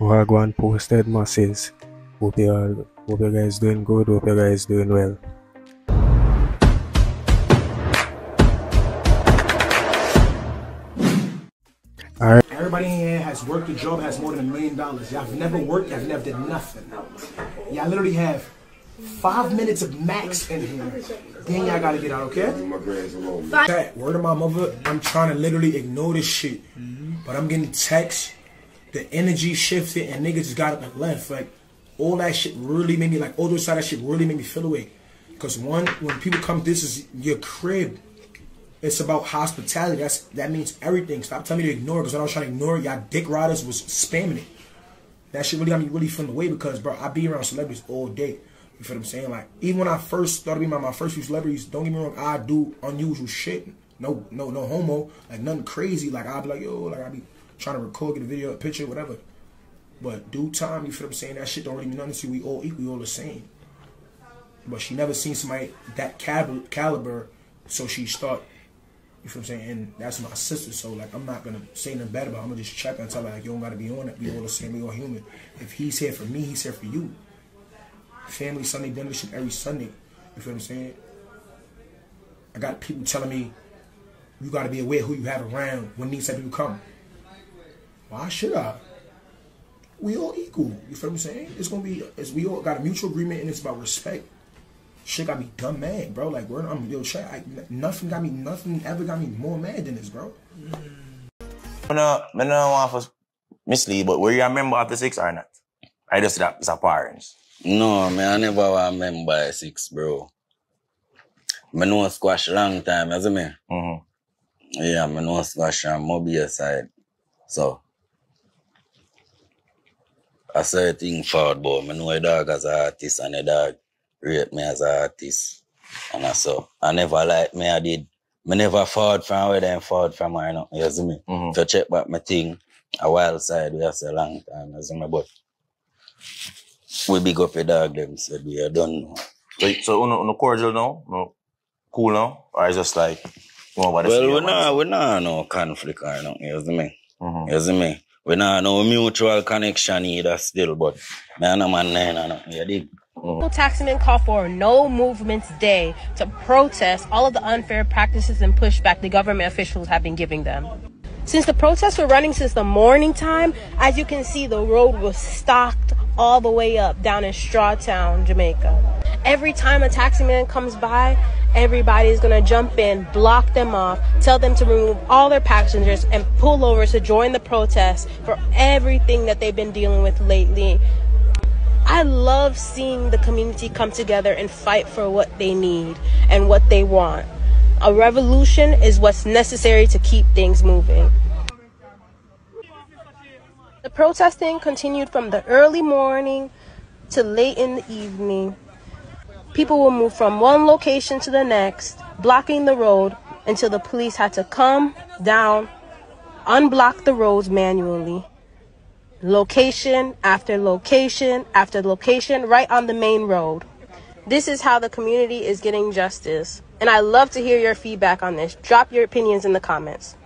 Wagwan posted masses. Hope you all, hope you guys doing good. Hope you guys doing well. Alright, Everybody here has worked a job, has more than a million dollars. Y'all have never worked, y'all never did nothing. Y'all literally have five minutes of max in here. Then y'all gotta get out, okay? Word of my mother, I'm trying to literally ignore this shit. But I'm getting texts, the energy shifted, and niggas just got up and left. Like, all that shit really made me, like, all those side that shit really made me feel away. Because one, when people come, this is your crib. It's about hospitality. That's that means everything. Stop telling me to ignore it. Because when I was trying to ignore it, y'all dick riders was spamming it. That shit really got me really feeling away because, bro, I be around celebrities all day. You feel what I'm saying? Like, even when I first started being my, my first few celebrities, don't get me wrong, I do unusual shit. No, no, no homo. Like, nothing crazy. Like, I'll be like, yo, like, I be trying to record, get a video, a picture, whatever. But due time, you feel what I'm saying? That shit don't really mean nothing to you. We all equal, we all the same. But she never seen somebody that cab- caliber, so she start you feel what I'm saying? And that's my sister, so like I'm not gonna say nothing bad about. Her. I'm gonna just check and tell her like you don't gotta be on it. We all the same. We all human. If he's here for me, he's here for you. Family Sunday dinner shit every Sunday. You feel what I'm saying? I got people telling me you gotta be aware who you have around when these type people come. Why should I? We all equal. You feel what I'm saying? It's gonna be. It's, we all got a mutual agreement, and it's about respect shit got me dumb mad, bro. Like, where I'm yo, check, I, nothing got me, nothing ever got me more mad than this, bro. I no, I don't want to mislead, but were you a member of the six or not? I just that it's a parents. No, man, I never was a member of six, bro. I know squash long time, you see me? Mm-hmm. Yeah, I know squash on mobile side. So, I say a thing forward, but I know a dog as an artist and a dog rate me as an artist. And I so, I never like me, I did. I never forward from where them forward from or nothing, you see me? Mhm. To check back my thing, a wild side, we have a long time, you see me? But, we big up a dog, them said we are done. So, so uno, uno cordial now, no cool now, or it's just like nobody. Well, we not, we not no conflict or nothing, you see me? Mm-hmm. You see me? We not no mutual connection either still, but me and a man nine nothing, you dig? Taximen call for no movements day to protest all of the unfair practices and pushback the government officials have been giving them. Since the protests were running since the morning time, as you can see, the road was stocked all the way up down in Strawtown, Jamaica. Every time a taximan comes by, everybody's gonna jump in, block them off, tell them to remove all their passengers, and pull over to join the protest for everything that they've been dealing with lately. I love seeing the community come together and fight for what they need and what they want. A revolution is what's necessary to keep things moving. The protesting continued from the early morning to late in the evening. People will move from one location to the next, blocking the road until the police had to come down, unblock the roads manually location after location after location right on the main road. This is how the community is getting justice. And I love to hear your feedback on this. Drop your opinions in the comments.